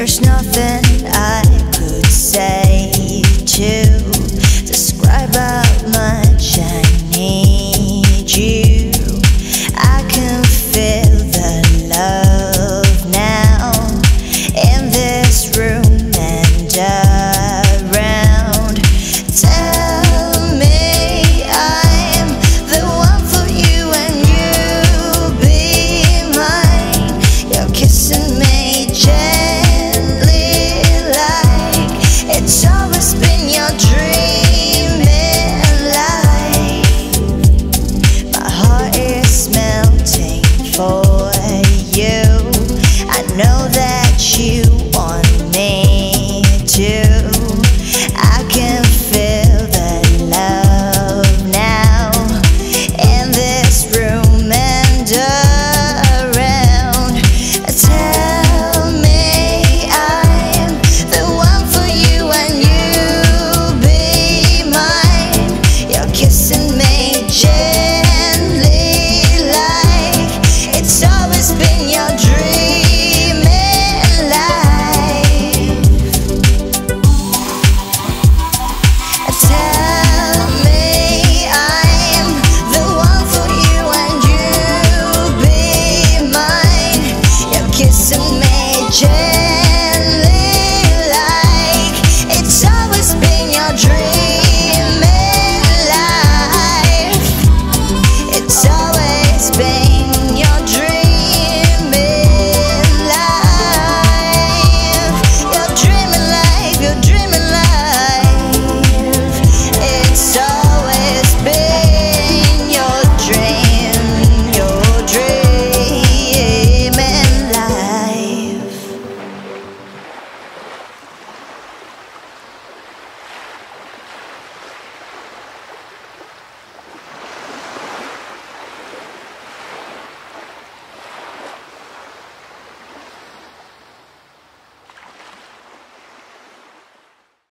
There's nothing I could say to space.